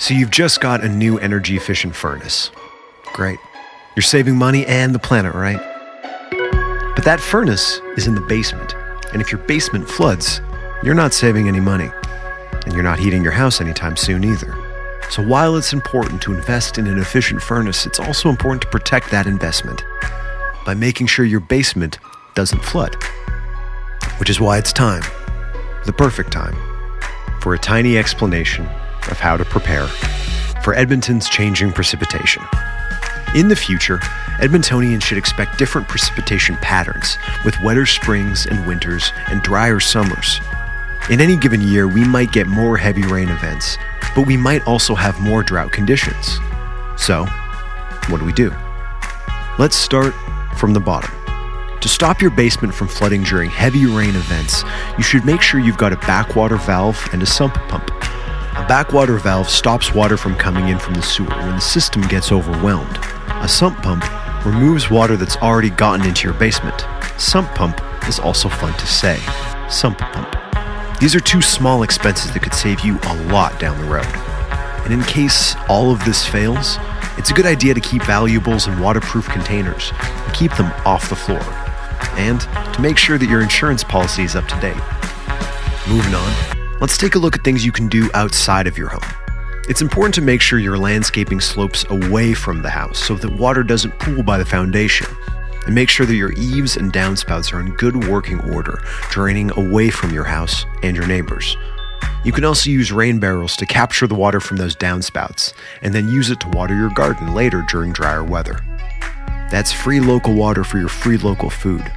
So you've just got a new energy efficient furnace. Great. You're saving money and the planet, right? But that furnace is in the basement. And if your basement floods, you're not saving any money. And you're not heating your house anytime soon either. So while it's important to invest in an efficient furnace, it's also important to protect that investment by making sure your basement doesn't flood. Which is why it's time, the perfect time, for a tiny explanation of how to prepare for Edmonton's changing precipitation. In the future, Edmontonians should expect different precipitation patterns with wetter springs and winters and drier summers. In any given year, we might get more heavy rain events, but we might also have more drought conditions. So, what do we do? Let's start from the bottom. To stop your basement from flooding during heavy rain events, you should make sure you've got a backwater valve and a sump pump. Backwater valve stops water from coming in from the sewer when the system gets overwhelmed. A sump pump removes water that's already gotten into your basement. Sump pump is also fun to say. Sump pump. These are two small expenses that could save you a lot down the road. And in case all of this fails, it's a good idea to keep valuables in waterproof containers and keep them off the floor. And to make sure that your insurance policy is up to date. Moving on, let's take a look at things you can do outside of your home. It's important to make sure your landscaping slopes away from the house so that water doesn't pool by the foundation. And make sure that your eaves and downspouts are in good working order, draining away from your house and your neighbors. You can also use rain barrels to capture the water from those downspouts and then use it to water your garden later during drier weather. That's free local water for your free local food.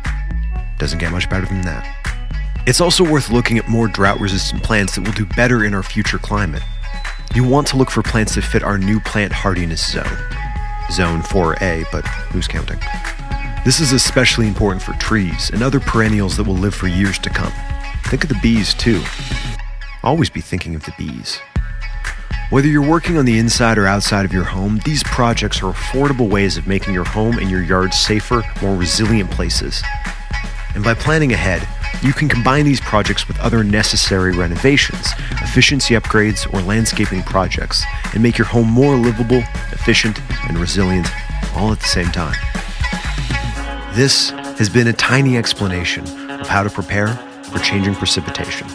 Doesn't get much better than that. It's also worth looking at more drought resistant plants that will do better in our future climate. You want to look for plants that fit our new plant hardiness zone. Zone 4A, but who's counting? This is especially important for trees and other perennials that will live for years to come. Think of the bees too. Always be thinking of the bees. Whether you're working on the inside or outside of your home, these projects are affordable ways of making your home and your yard safer, more resilient places. And by planning ahead, you can combine these projects with other necessary renovations, efficiency upgrades, or landscaping projects and make your home more livable, efficient, and resilient all at the same time. This has been a tiny explanation of how to prepare for changing precipitation.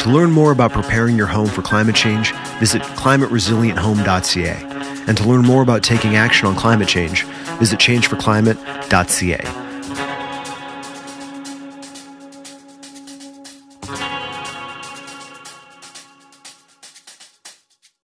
To learn more about preparing your home for climate change, visit climateresilienthome.ca. And to learn more about taking action on climate change, visit changeforclimate.ca. Thank you.